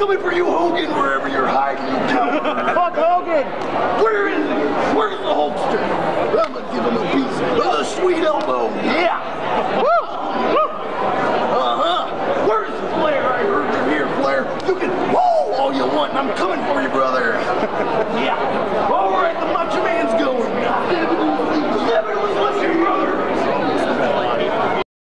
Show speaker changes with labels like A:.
A: coming for you, Hogan, wherever you're hiding.
B: Fuck Hogan!
A: Where is? Where's the Hulkster? I'm gonna give him a piece of the sweet elbow. Yeah! Woo! Uh-huh. Where's Flair? I heard you here, Flair. You can whoa all you want, and I'm coming for you, brother.